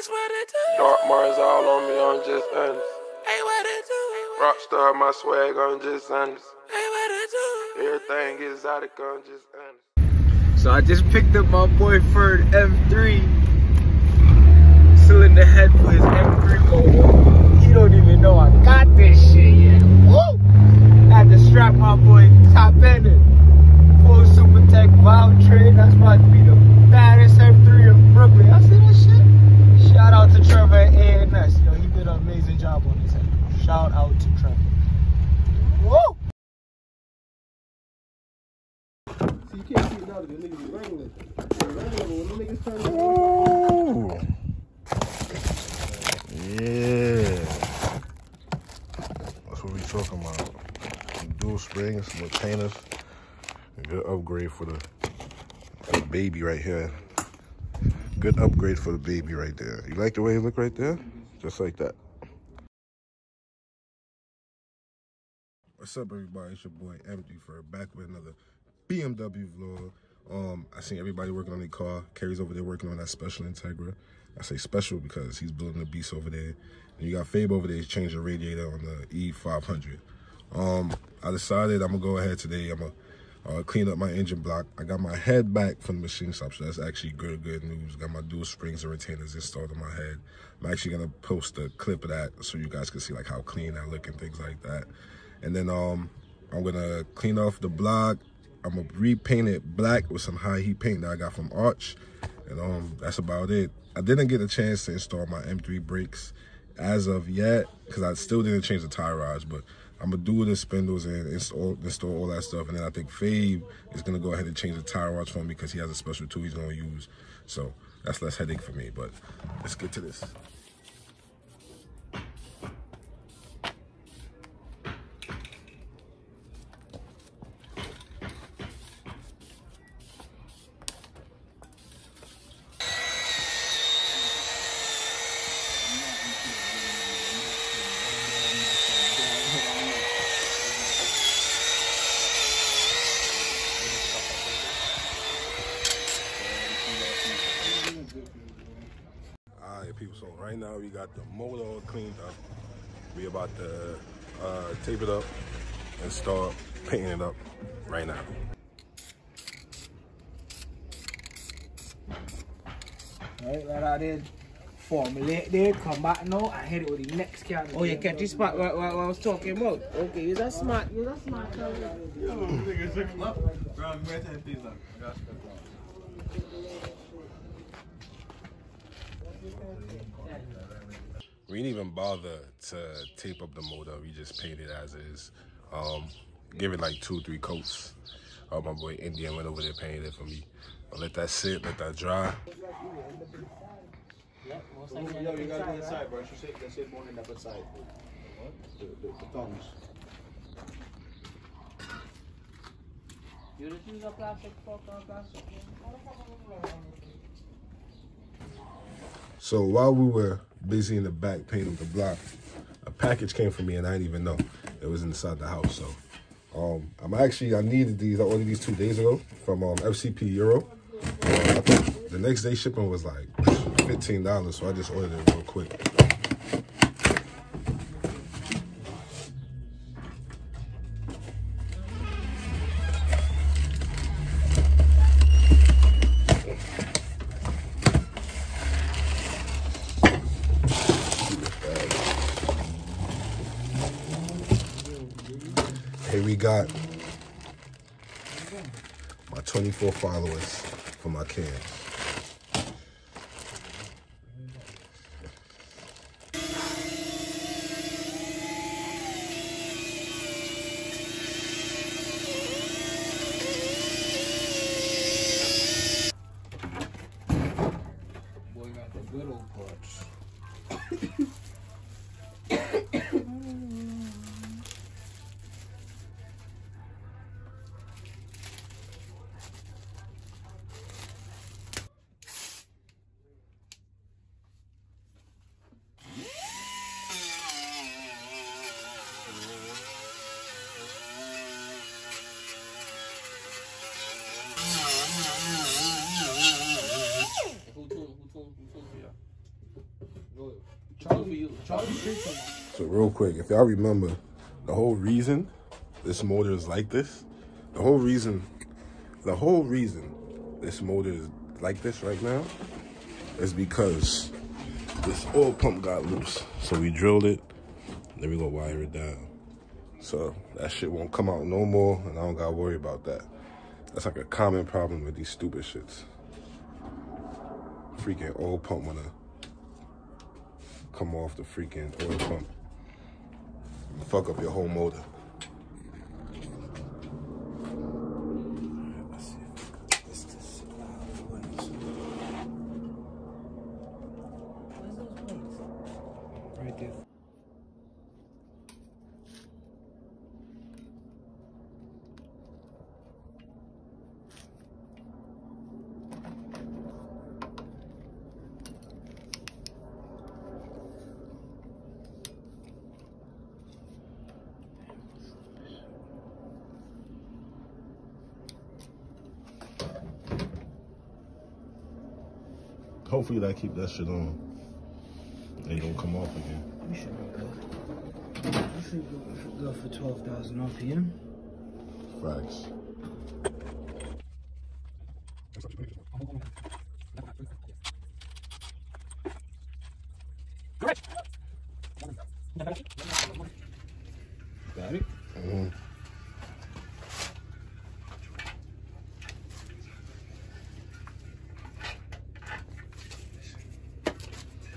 That's what it do. Dark Mars all on me, I'm just honest. Hey, what it do? Rockstar, my swag, I'm just honest. Hey, what it do? Everything exotic, I'm just honest. So I just picked up my boy Ferd M3 cylinder head for his M3 motor. He don't even know I got this shit yet. Woo! Had to strap my boy top ended. Full Super Tech valve train. That's about to be the baddest M3 in Brooklyn. I see that shit. Shout out to Trevor at ANS. Yo, he did an amazing job on this head. Shout out to Trevor. Woo! See, Ooh. Yeah. That's what we talking about. Dual springs, retainers. Good upgrade for the, for the baby right here. Good upgrade for the baby right there. You like the way it look right there? Just like that. What's up, everybody? It's your boy M3 Ferd back with another BMW vlog. Um, I seen everybody working on their car. Kerry's over there working on that special Integra. I say special because he's building a beast over there. And you got Fabe over there changing the radiator on the E500. Um, I decided I'm gonna go ahead today. I'm gonna uh, clean up my engine block. I got my head back from the machine shop, so that's actually good, good news. Got my dual springs and retainers installed on my head. I'm actually gonna post a clip of that so you guys can see like how clean I look and things like that. And then um, I'm gonna clean off the block. I'm gonna repaint it black with some high heat paint that I got from Arch. And um, that's about it. I didn't get a chance to install my M3 brakes as of yet because I still didn't change the tie rods, but I'm gonna do the spindles and install, install all that stuff. And then I think Fabe is gonna go ahead and change the tie rods for me because he has a special tool he's gonna use. So that's less headache for me, but let's get to this. All right, people. So right now we got the motor all cleaned up. We about to uh, tape it up and start painting it up right now. Right, right out there. Formulate there, come back now and hit it with the next camera. Oh, you catch this spot what, what, what I was talking about? Okay, you're that smart. You're that smart. We didn't even bother to tape up the motor. We just painted as is. Um, give it like two, three coats. Uh, my boy Indian went over there painted it for me. I'll let that sit, let that dry. Yo, you gotta go inside, bro. She said, they said morning up inside. The, the, the tongues. You just use a plastic fork or a plastic So while we were busy in the back painting the block, a package came for me and I didn't even know it was inside the house. So um, I'm actually I needed these. I ordered these two days ago from um, FCP Euro. Uh, the next day shipping was like fifteen dollars, so I just ordered it real quick. Here we got my 24 followers for my cans. So real quick, if y'all remember, the whole reason this motor is like this, the whole reason, the whole reason this motor is like this right now is because this oil pump got loose. So we drilled it, then we gonna wire it down. So that shit won't come out no more, and I don't gotta worry about that. That's like a common problem with these stupid shits. Freaking oil pump wanna come off the freaking oil pump. Fuck up your whole motor. Where's those plates? Right there. Hopefully that keep that shit on. They don't come off again. We should be good. We should go, we should go for 12,000 RPM. Facts. Got it?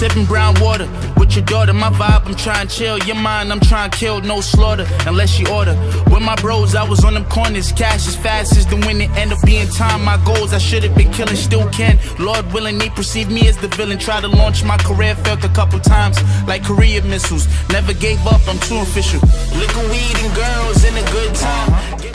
Sipping brown water with your daughter. My vibe, I'm trying to chill. Your mind, I'm trying to kill. No slaughter unless you order. With my bros, I was on them corners. Cash as fast as the win. It end up being time. My goals, I should have been killing, still can. Lord willing, they perceive me as the villain. Try to launch my career, failed a couple times. Like career missiles. Never gave up, I'm too official. Liquor, weed, and girls in a good time.